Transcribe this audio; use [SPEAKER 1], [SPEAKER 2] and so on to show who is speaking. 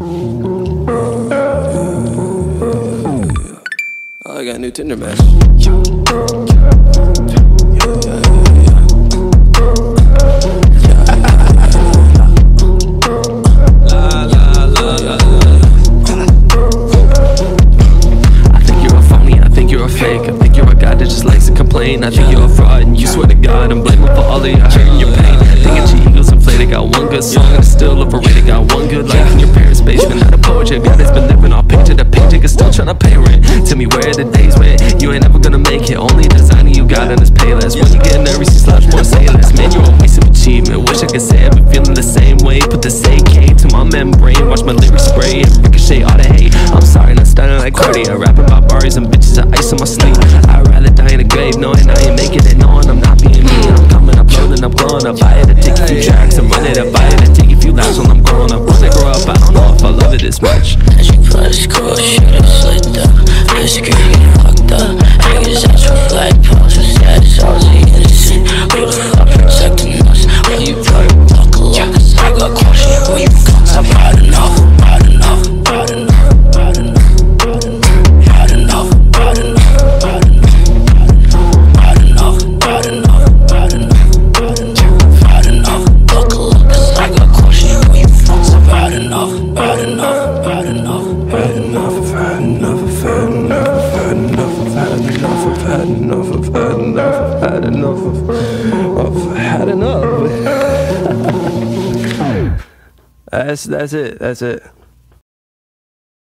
[SPEAKER 1] Oh, I got a new Tinder match.
[SPEAKER 2] I think you're a phony, I think you're a fake. I think you're a guy that just likes to complain. I think you're a fraud and you swear to God blame him for all of your poetry, God has been living off picture to paycheck and still trying to pay rent. Tell me where the days went. You ain't never gonna make it. Only designer you got on this payless. When you get nervous, you slouch more say. Man, you're a waste of achievement. Wish I could say I've been feeling the same way. Put this AK to my membrane. Watch my lyrics spray and ricochet all the hate. I'm sorry, not starting like Cardi. I rap about bars and bitches and ice on my sleeve. I'd rather die in a grave knowing I ain't making it, knowing I'm not being me. I'm coming, I'm loading, I'm blowing up. Buy
[SPEAKER 3] hard enough, hard enough.
[SPEAKER 1] I've had enough, I've had enough, I've had enough, I've had enough, I've had enough, I've had enough, I've had enough. I've had enough. That's that's it. That's it.